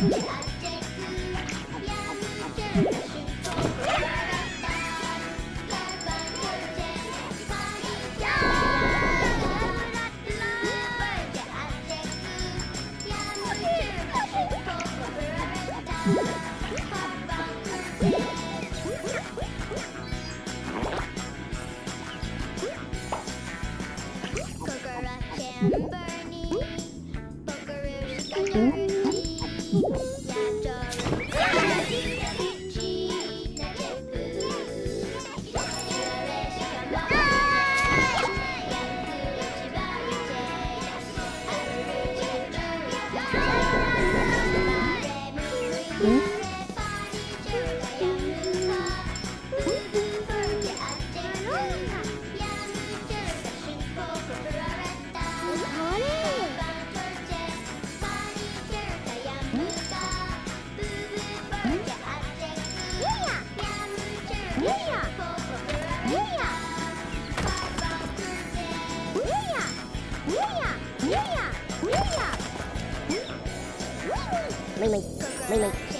Furge Ateku, Yamu 妹妹。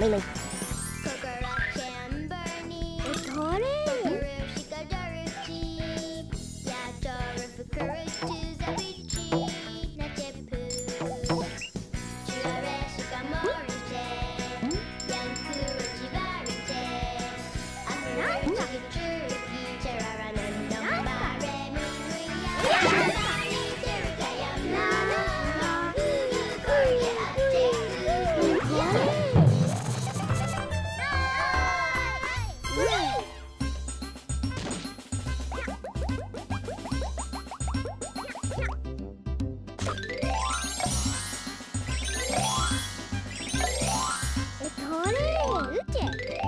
Đây! Ute.